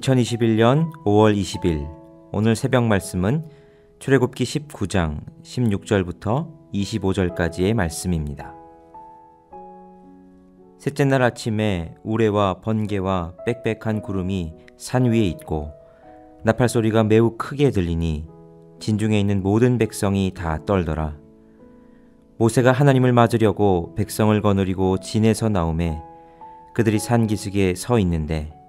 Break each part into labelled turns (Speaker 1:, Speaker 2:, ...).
Speaker 1: 2021년 5월 20일 오늘 새벽 말씀은 출애굽기 19장 16절부터 25절까지의 말씀입니다. 셋째 날 아침에 우레와 번개와 빽빽한 구름이 산 위에 있고 나팔 소리가 매우 크게 들리니 진중에 있는 모든 백성이 다 떨더라. 모세가 하나님을 맞으려고 백성을 거느리고 진에서 나오매 그들이 산 기슭에 서 있는데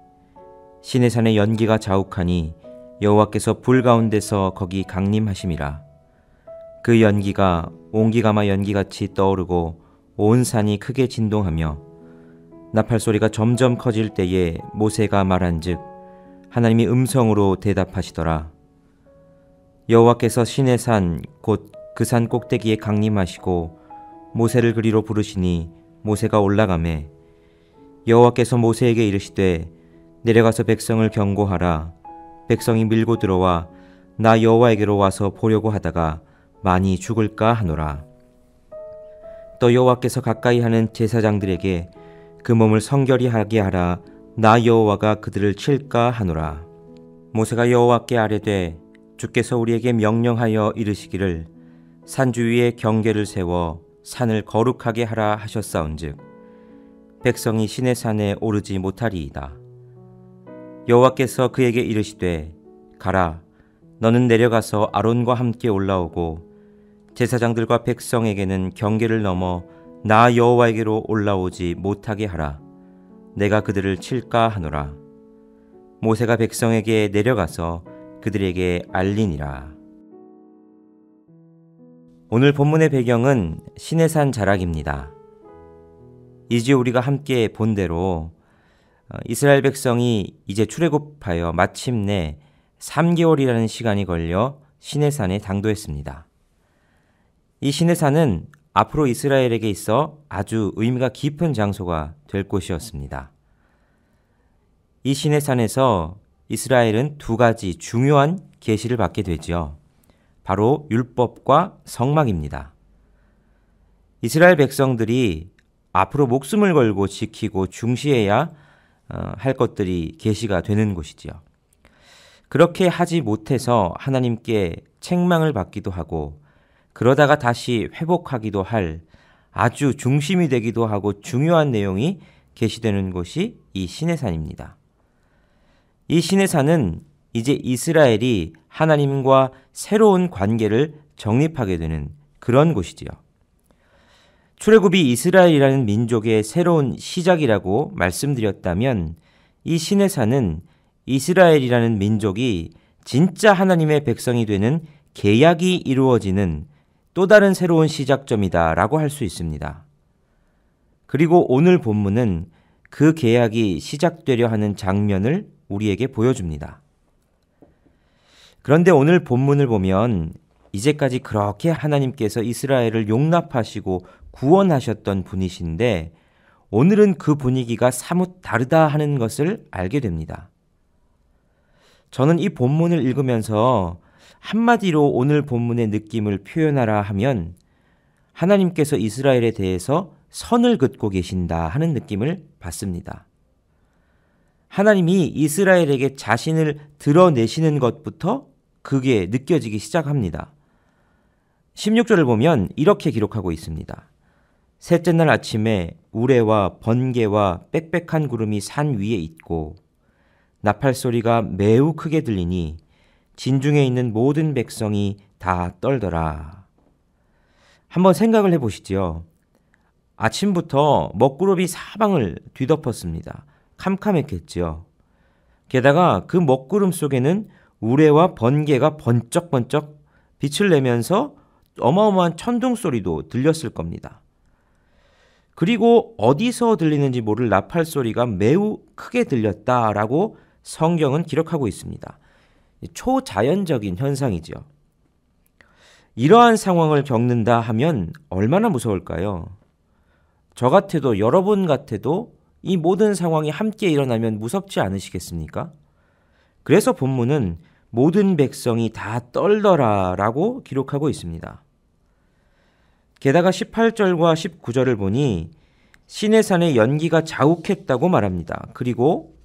Speaker 1: 시내산의 연기가 자욱하니 여호와께서 불 가운데서 거기 강림하심이라. 그 연기가 옹기가마 연기같이 떠오르고 온 산이 크게 진동하며 나팔 소리가 점점 커질 때에 모세가 말한즉 하나님이 음성으로 대답하시더라. 여호와께서 시내산 곧 그 산 꼭대기에 강림하시고 모세를 그리로 부르시니 모세가 올라가매 여호와께서 모세에게 이르시되 내려가서 백성을 경고하라. 백성이 밀고 들어와 나 여호와에게로 와서 보려고 하다가 많이 죽을까 하노라. 또 여호와께서 가까이 하는 제사장들에게 그 몸을 성결히 하게 하라. 나 여호와가 그들을 칠까 하노라. 모세가 여호와께 아뢰되 주께서 우리에게 명령하여 이르시기를 산 주위에 경계를 세워 산을 거룩하게 하라 하셨사온즉 백성이 신의 산에 오르지 못하리이다. 여호와께서 그에게 이르시되 가라 너는 내려가서 아론과 함께 올라오고 제사장들과 백성에게는 경계를 넘어 나 여호와에게로 올라오지 못하게 하라. 내가 그들을 칠까 하노라. 모세가 백성에게 내려가서 그들에게 알리니라. 오늘 본문의 배경은 시내산 자락입니다. 이제 우리가 함께 본 대로 어, 이스라엘 백성이 이제 출애굽하여 마침내 3개월이라는 시간이 걸려 시내산에 당도했습니다. 이 시내산은 앞으로 이스라엘에게 있어 아주 의미가 깊은 장소가 될 곳이었습니다. 이 시내산에서 이스라엘은 두 가지 중요한 계시를 받게 되지요. 바로 율법과 성막입니다. 이스라엘 백성들이 앞으로 목숨을 걸고 지키고 중시해야 어, 할 것들이 계시가 되는 곳이지요. 그렇게 하지 못해서 하나님께 책망을 받기도 하고 그러다가 다시 회복하기도 할 아주 중심이 되기도 하고 중요한 내용이 계시되는 곳이 이 시내산입니다. 이 시내산은 이제 이스라엘이 하나님과 새로운 관계를 정립하게 되는 그런 곳이지요. 출애굽이 이스라엘이라는 민족의 새로운 시작이라고 말씀드렸다면 이 시내산은 이스라엘이라는 민족이 진짜 하나님의 백성이 되는 계약이 이루어지는 또 다른 새로운 시작점이다 라고 할 수 있습니다. 그리고 오늘 본문은 그 계약이 시작되려 하는 장면을 우리에게 보여줍니다. 그런데 오늘 본문을 보면 이제까지 그렇게 하나님께서 이스라엘을 용납하시고 구원하셨던 분이신데 오늘은 그 분위기가 사뭇 다르다 하는 것을 알게 됩니다. 저는 이 본문을 읽으면서 한마디로 오늘 본문의 느낌을 표현하라 하면 하나님께서 이스라엘에 대해서 선을 긋고 계신다 하는 느낌을 받습니다. 하나님이 이스라엘에게 자신을 드러내시는 것부터 그게 느껴지기 시작합니다. 16절을 보면 이렇게 기록하고 있습니다. 셋째 날 아침에 우레와 번개와 빽빽한 구름이 산 위에 있고 나팔 소리가 매우 크게 들리니 진중에 있는 모든 백성이 다 떨더라. 한번 생각을 해보시지요. 아침부터 먹구름이 사방을 뒤덮었습니다. 캄캄했겠지요. 게다가 그 먹구름 속에는 우레와 번개가 번쩍번쩍 빛을 내면서 어마어마한 천둥 소리도 들렸을 겁니다. 그리고 어디서 들리는지 모를 나팔 소리가 매우 크게 들렸다라고 성경은 기록하고 있습니다. 초자연적인 현상이죠. 이러한 상황을 겪는다 하면 얼마나 무서울까요? 저 같아도 여러분 같아도 이 모든 상황이 함께 일어나면 무섭지 않으시겠습니까? 그래서 본문은 모든 백성이 다 떨더라 라고 기록하고 있습니다. 게다가 18절과 19절을 보니 시내산의 연기가 자욱했다고 말합니다. 그리고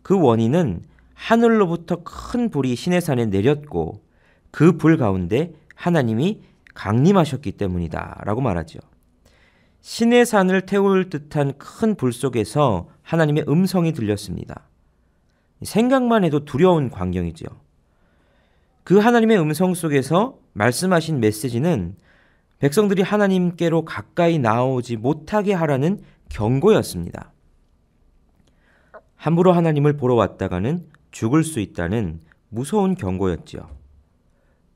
Speaker 1: 그 원인은 하늘로부터 큰 불이 시내산에 내렸고 그 불 가운데 하나님이 강림하셨기 때문이다. 라고 말하죠. 시내산을 태울 듯한 큰 불 속에서 하나님의 음성이 들렸습니다. 생각만 해도 두려운 광경이죠. 그 하나님의 음성 속에서 말씀하신 메시지는 백성들이 하나님께로 가까이 나오지 못하게 하라는 경고였습니다. 함부로 하나님을 보러 왔다가는 죽을 수 있다는 무서운 경고였지요.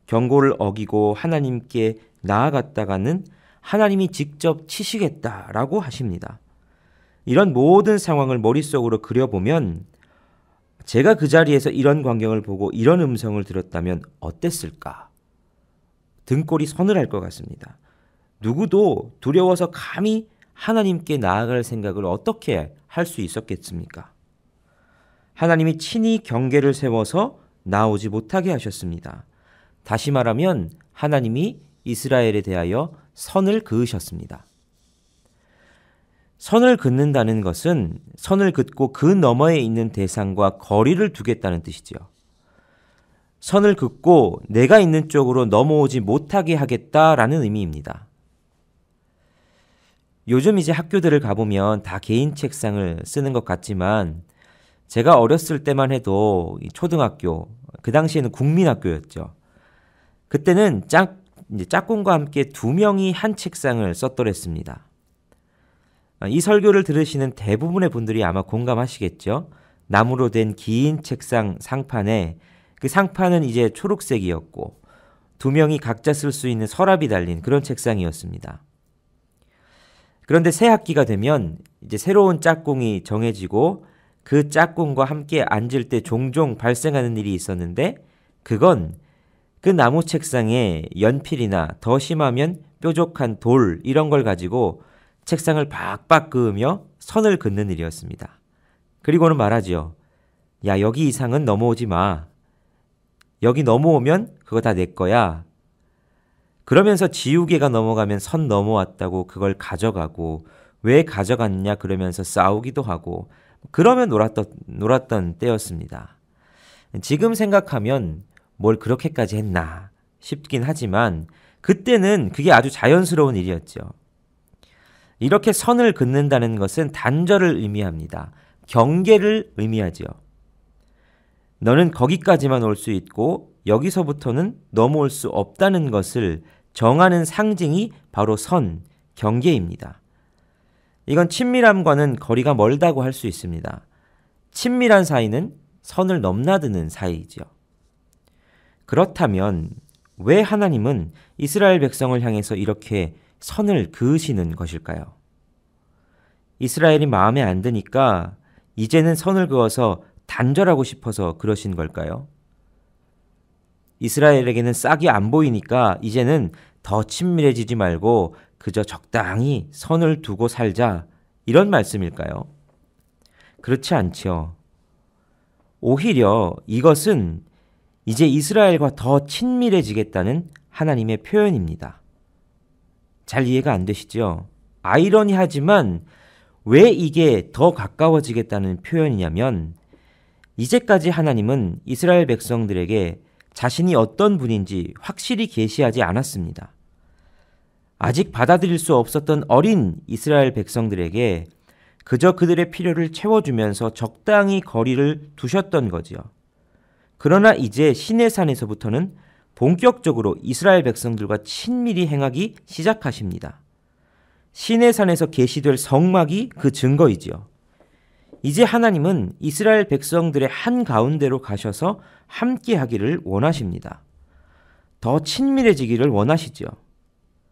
Speaker 1: 경고를 어기고 하나님께 나아갔다가는 하나님이 직접 치시겠다라고 하십니다. 이런 모든 상황을 머릿속으로 그려보면 제가 그 자리에서 이런 광경을 보고 이런 음성을 들었다면 어땠을까? 등골이 서늘할 것 같습니다. 누구도 두려워서 감히 하나님께 나아갈 생각을 어떻게 할 수 있었겠습니까? 하나님이 친히 경계를 세워서 나오지 못하게 하셨습니다. 다시 말하면 하나님이 이스라엘에 대하여 선을 그으셨습니다. 선을 긋는다는 것은 선을 긋고 그 너머에 있는 대상과 거리를 두겠다는 뜻이죠. 선을 긋고 내가 있는 쪽으로 넘어오지 못하게 하겠다라는 의미입니다. 요즘 이제 학교들을 가보면 다 개인 책상을 쓰는 것 같지만 제가 어렸을 때만 해도 초등학교, 그 당시에는 국민학교였죠. 그때는 짝, 짝꿍과 함께 두 명이 한 책상을 썼더랬습니다. 이 설교를 들으시는 대부분의 분들이 아마 공감하시겠죠. 나무로 된 긴 책상 상판에 그 상판은 이제 초록색이었고 두 명이 각자 쓸 수 있는 서랍이 달린 그런 책상이었습니다. 그런데 새 학기가 되면 이제 새로운 짝꿍이 정해지고 그 짝꿍과 함께 앉을 때 종종 발생하는 일이 있었는데 그건 그 나무 책상에 연필이나 더 심하면 뾰족한 돌 이런 걸 가지고 책상을 박박 그으며 선을 긋는 일이었습니다. 그리고는 말하지요. 야, 여기 이상은 넘어오지 마. 여기 넘어오면 그거 다 내 거야. 그러면서 지우개가 넘어가면 선 넘어왔다고 그걸 가져가고 왜 가져갔냐 그러면서 싸우기도 하고 그러면 놀았던, 놀았던 때였습니다. 지금 생각하면 뭘 그렇게까지 했나 싶긴 하지만 그때는 그게 아주 자연스러운 일이었죠. 이렇게 선을 긋는다는 것은 단절을 의미합니다. 경계를 의미하죠. 너는 거기까지만 올 수 있고 여기서부터는 넘어올 수 없다는 것을 정하는 상징이 바로 선, 경계입니다. 이건 친밀함과는 거리가 멀다고 할 수 있습니다. 친밀한 사이는 선을 넘나드는 사이이죠. 그렇다면 왜 하나님은 이스라엘 백성을 향해서 이렇게 선을 그으시는 것일까요? 이스라엘이 마음에 안 드니까 이제는 선을 그어서 단절하고 싶어서 그러신 걸까요? 이스라엘에게는 싹이 안 보이니까 이제는 더 친밀해지지 말고 그저 적당히 선을 두고 살자 이런 말씀일까요? 그렇지 않지요. 오히려 이것은 이제 이스라엘과 더 친밀해지겠다는 하나님의 표현입니다. 잘 이해가 안 되시죠? 아이러니하지만 왜 이게 더 가까워지겠다는 표현이냐면 이제까지 하나님은 이스라엘 백성들에게 자신이 어떤 분인지 확실히 계시하지 않았습니다. 아직 받아들일 수 없었던 어린 이스라엘 백성들에게 그저 그들의 필요를 채워주면서 적당히 거리를 두셨던 거지요. 그러나 이제 시내산에서부터는 본격적으로 이스라엘 백성들과 친밀히 행하기 시작하십니다. 시내산에서 계시될 성막이 그 증거이지요. 이제 하나님은 이스라엘 백성들의 한 가운데로 가셔서 함께 하기를 원하십니다. 더 친밀해지기를 원하시죠.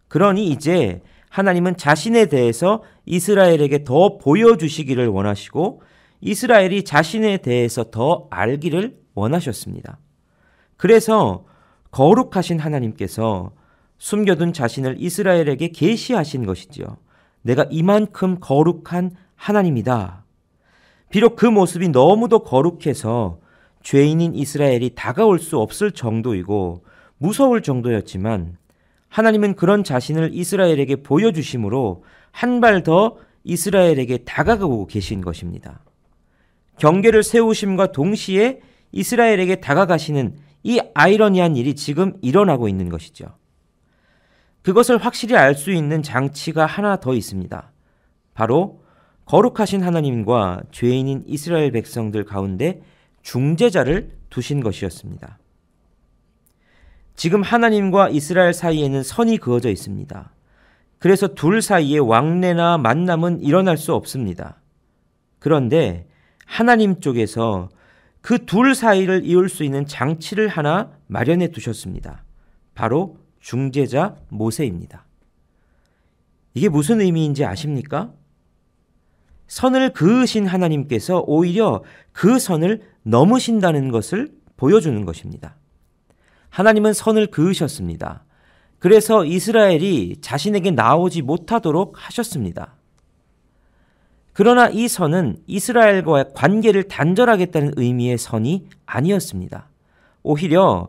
Speaker 1: 그러니 이제 하나님은 자신에 대해서 이스라엘에게 더 보여주시기를 원하시고 이스라엘이 자신에 대해서 더 알기를 원하셨습니다. 그래서 거룩하신 하나님께서 숨겨둔 자신을 이스라엘에게 계시하신 것이지요. 내가 이만큼 거룩한 하나님이다. 비록 그 모습이 너무도 거룩해서 죄인인 이스라엘이 다가올 수 없을 정도이고 무서울 정도였지만 하나님은 그런 자신을 이스라엘에게 보여주심으로 한 발 더 이스라엘에게 다가가고 계신 것입니다. 경계를 세우심과 동시에 이스라엘에게 다가가시는 이 아이러니한 일이 지금 일어나고 있는 것이죠. 그것을 확실히 알 수 있는 장치가 하나 더 있습니다. 바로 거룩하신 하나님과 죄인인 이스라엘 백성들 가운데 중재자를 두신 것이었습니다. 지금 하나님과 이스라엘 사이에는 선이 그어져 있습니다. 그래서 둘 사이에 왕래나 만남은 일어날 수 없습니다. 그런데 하나님 쪽에서 그 둘 사이를 이을 수 있는 장치를 하나 마련해 두셨습니다. 바로 중재자 모세입니다. 이게 무슨 의미인지 아십니까? 선을 그으신 하나님께서 오히려 그 선을 넘으신다는 것을 보여주는 것입니다. 하나님은 선을 그으셨습니다. 그래서 이스라엘이 자신에게 나오지 못하도록 하셨습니다. 그러나 이 선은 이스라엘과의 관계를 단절하겠다는 의미의 선이 아니었습니다. 오히려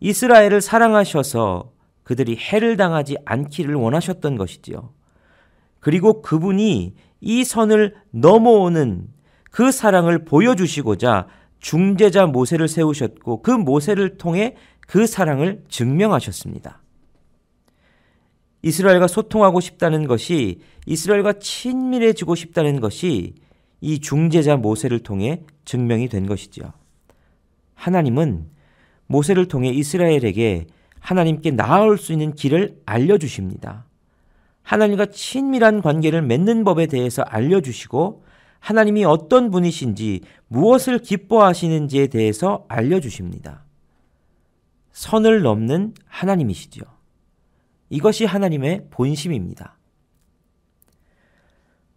Speaker 1: 이스라엘을 사랑하셔서 그들이 해를 당하지 않기를 원하셨던 것이지요. 그리고 그분이 이 선을 넘어오는 그 사랑을 보여주시고자 중재자 모세를 세우셨고 그 모세를 통해 그 사랑을 증명하셨습니다. 이스라엘과 소통하고 싶다는 것이 이스라엘과 친밀해지고 싶다는 것이 이 중재자 모세를 통해 증명이 된 것이죠. 하나님은 모세를 통해 이스라엘에게 하나님께 나아올 수 있는 길을 알려주십니다. 하나님과 친밀한 관계를 맺는 법에 대해서 알려주시고 하나님이 어떤 분이신지 무엇을 기뻐하시는지에 대해서 알려주십니다. 선을 넘는 하나님이시죠. 이것이 하나님의 본심입니다.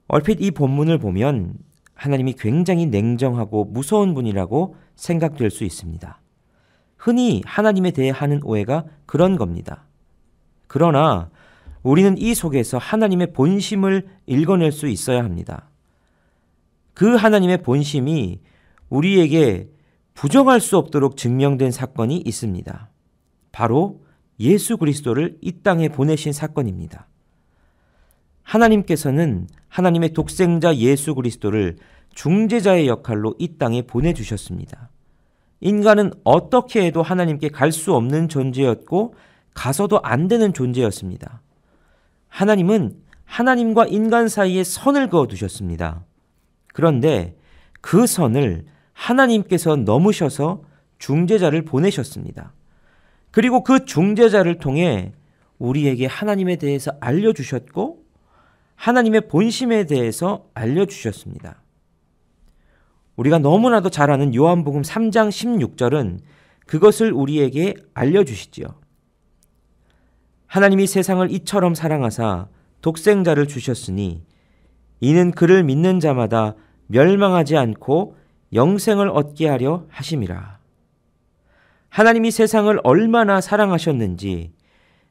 Speaker 1: 얼핏 이 본문을 보면 하나님이 굉장히 냉정하고 무서운 분이라고 생각될 수 있습니다. 흔히 하나님에 대해 하는 오해가 그런 겁니다. 그러나 우리는 이 속에서 하나님의 본심을 읽어낼 수 있어야 합니다. 그 하나님의 본심이 우리에게 부정할 수 없도록 증명된 사건이 있습니다. 바로 예수 그리스도를 이 땅에 보내신 사건입니다. 하나님께서는 하나님의 독생자 예수 그리스도를 중재자의 역할로 이 땅에 보내주셨습니다. 인간은 어떻게 해도 하나님께 갈 수 없는 존재였고 가서도 안 되는 존재였습니다. 하나님은 하나님과 인간 사이에 선을 그어 두셨습니다. 그런데 그 선을 하나님께서 넘으셔서 중재자를 보내셨습니다. 그리고 그 중재자를 통해 우리에게 하나님에 대해서 알려주셨고 하나님의 본심에 대해서 알려주셨습니다. 우리가 너무나도 잘 아는 요한복음 3장 16절은 그것을 우리에게 알려주시지요. 하나님이 세상을 이처럼 사랑하사 독생자를 주셨으니 이는 그를 믿는 자마다 멸망하지 않고 영생을 얻게 하려 하심이라. 하나님이 세상을 얼마나 사랑하셨는지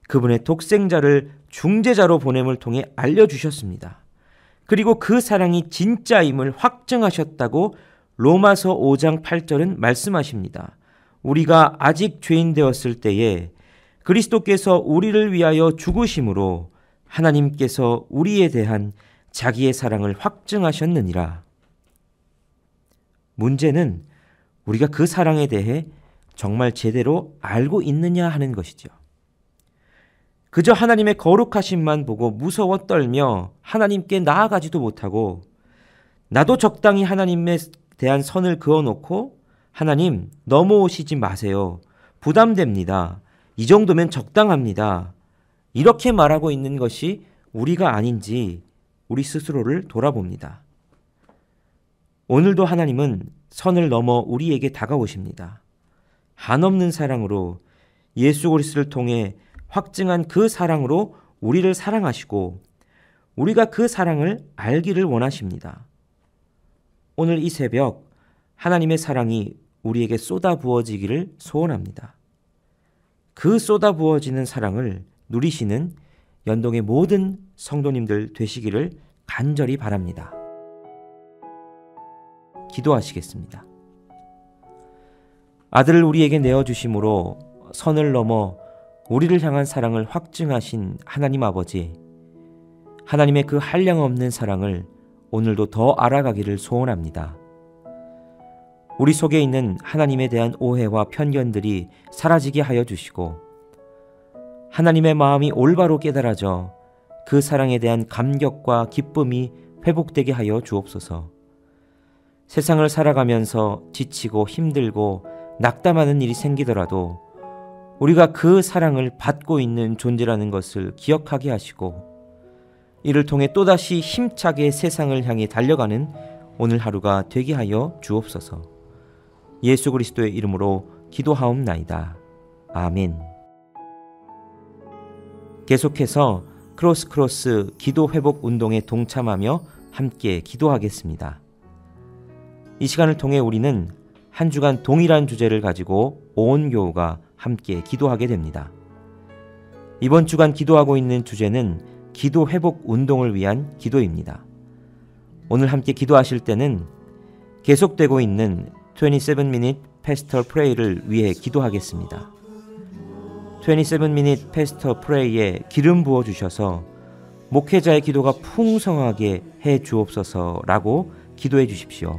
Speaker 1: 그분의 독생자를 중재자로 보냄을 통해 알려주셨습니다. 그리고 그 사랑이 진짜임을 확증하셨다고 로마서 5장 8절은 말씀하십니다. 우리가 아직 죄인 되었을 때에 그리스도께서 우리를 위하여 죽으심으로 하나님께서 우리에 대한 자기의 사랑을 확증하셨느니라. 문제는 우리가 그 사랑에 대해 정말 제대로 알고 있느냐 하는 것이죠. 그저 하나님의 거룩하심만 보고 무서워 떨며 하나님께 나아가지도 못하고 나도 적당히 하나님에 대한 선을 그어놓고 하나님 넘어오시지 마세요. 부담됩니다. 이 정도면 적당합니다. 이렇게 말하고 있는 것이 우리가 아닌지 우리 스스로를 돌아봅니다. 오늘도 하나님은 선을 넘어 우리에게 다가오십니다. 한없는 사랑으로 예수 그리스도를 통해 확증한 그 사랑으로 우리를 사랑하시고 우리가 그 사랑을 알기를 원하십니다. 오늘 이 새벽 하나님의 사랑이 우리에게 쏟아 부어지기를 소원합니다. 그 쏟아 부어지는 사랑을 누리시는 연동의 모든 성도님들 되시기를 간절히 바랍니다. 기도하시겠습니다. 아들을 우리에게 내어주심으로 선을 넘어 우리를 향한 사랑을 확증하신 하나님 아버지, 하나님의 그 한량 없는 사랑을 오늘도 더 알아가기를 소원합니다. 우리 속에 있는 하나님에 대한 오해와 편견들이 사라지게 하여 주시고 하나님의 마음이 올바로 깨달아져 그 사랑에 대한 감격과 기쁨이 회복되게 하여 주옵소서. 세상을 살아가면서 지치고 힘들고 낙담하는 일이 생기더라도 우리가 그 사랑을 받고 있는 존재라는 것을 기억하게 하시고 이를 통해 또다시 힘차게 세상을 향해 달려가는 오늘 하루가 되게 하여 주옵소서. 예수 그리스도의 이름으로 기도하옵나이다. 아멘. 계속해서 크로스 크로스 기도 회복 운동에 동참하며 함께 기도하겠습니다. 이 시간을 통해 우리는 한 주간 동일한 주제를 가지고 온 교우가 함께 기도하게 됩니다. 이번 주간 기도하고 있는 주제는 기도 회복 운동을 위한 기도입니다. 오늘 함께 기도하실 때는 계속되고 있는 27minute pastoral pray를 위해 기도하겠습니다. 27minute pastoral pray에 기름 부어 주셔서 목회자의 기도가 풍성하게 해 주옵소서라고 기도해 주십시오.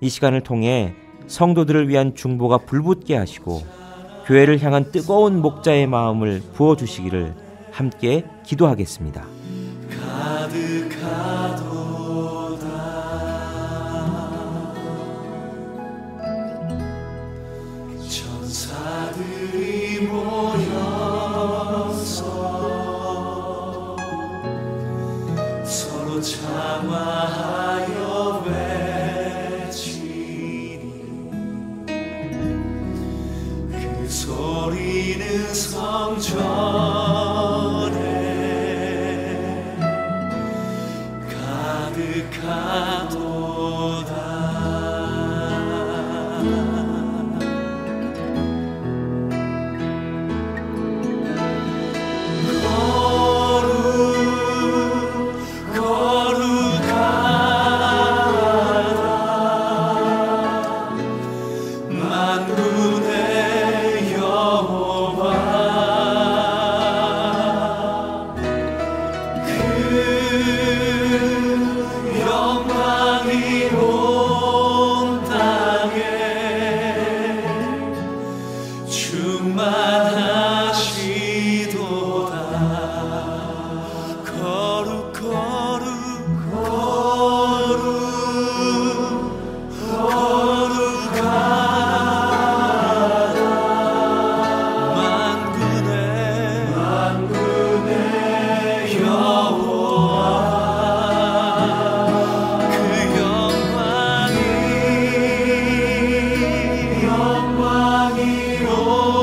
Speaker 1: 이 시간을 통해 성도들을 위한 중보가 불붙게 하시고 교회를 향한 뜨거운 목자의 마음을 부어 주시기를 함께 기도하겠습니다.
Speaker 2: 주셨 는